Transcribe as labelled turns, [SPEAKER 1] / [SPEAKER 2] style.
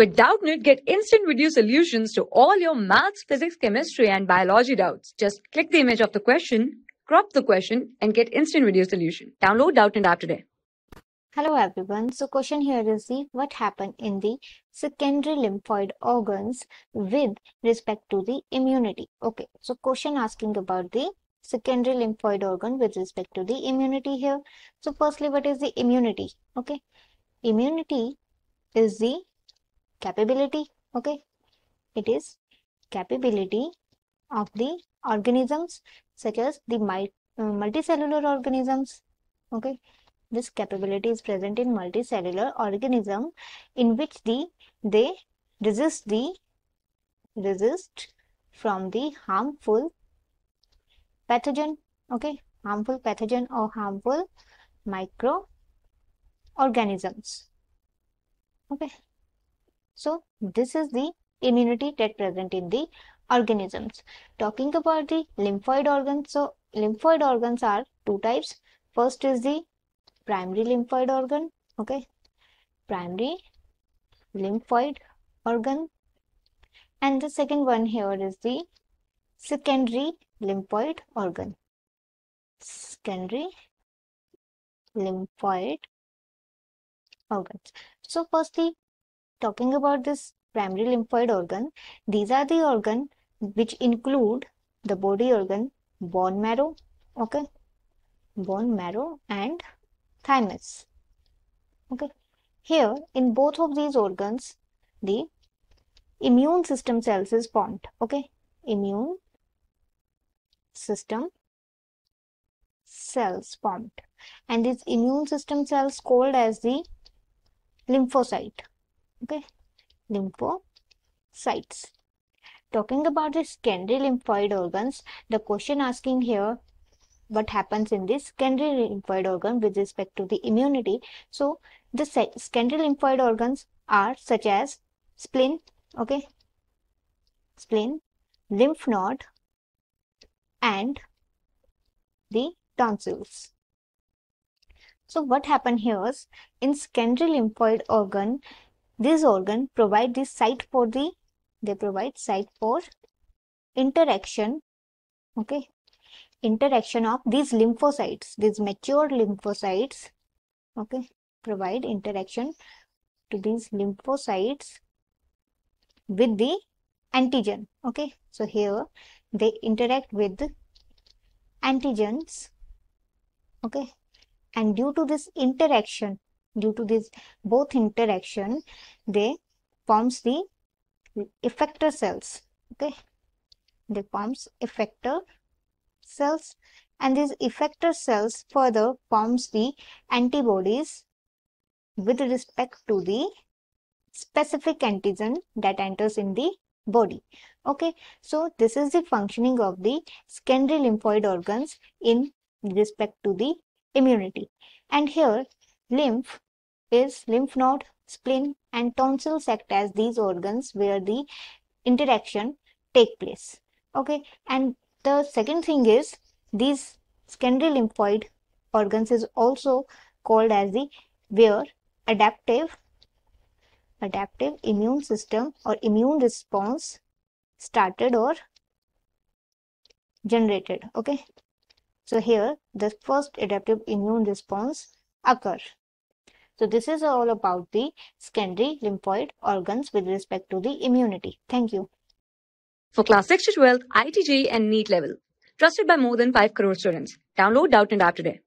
[SPEAKER 1] With Doubtnut, get instant video solutions to all your maths, physics, chemistry, and biology doubts. Just click the image of the question, crop the question, and get instant video solution. Download Doubtnut app today.
[SPEAKER 2] Hello everyone. So question here is the what happened in the secondary lymphoid organs with respect to the immunity. Okay. So question asking about the secondary lymphoid organ with respect to the immunity here. So firstly, what is the immunity? Okay. Immunity is the capability okay? It is capability of the organisms such as the uh, multicellular organisms okay? This capability is present in multicellular organism in which the they resist the resist from the harmful pathogen okay? Harmful pathogen or harmful microorganisms okay so this is the immunity that present in the organisms. Talking about the lymphoid organs, so lymphoid organs are two types. First is the primary lymphoid organ, okay, primary lymphoid organ, and the second one here is the secondary lymphoid organ. Secondary lymphoid organs. So firstly, talking about this primary lymphoid organ, these are the organ which include the body organ bone marrow, okay, bone marrow and thymus. Okay, here in both of these organs, the immune system cells is formed. Okay, immune system cells formed, and these immune system cells called as the lymphocyte okay. Lymphocytes talking about the secondary lymphoid organs the question asking here what happens in this secondary lymphoid organ with respect to the immunity? So the secondary lymphoid organs are such as spleen okay? Spleen lymph node and the tonsils. So what happened here is in secondary lymphoid organ this organ provide the site for the they provide site for interaction okay? Interaction of these lymphocytes these mature lymphocytes okay? Provide interaction to these lymphocytes with the antigen okay? So here they interact with antigens okay? And due to this interaction due to this both interaction they forms the effector cells okay? They forms effector cells and these effector cells further forms the antibodies with respect to the specific antigen that enters in the body okay? So this is the functioning of the secondary lymphoid organs in respect to the immunity. And here Lymph is lymph node, spleen and tonsils act as these organs where the interaction take place. Okay, and the second thing is these secondary lymphoid organs is also called as the where adaptive adaptive immune system or immune response started or generated okay so here the first adaptive immune response occur so this is all about the secondary lymphoid organs with respect to the immunity. Thank you.
[SPEAKER 1] For class 6 to 12, IIT JEE and NEET level. Trusted by more than 5 crore students. Download Doubtnut App today.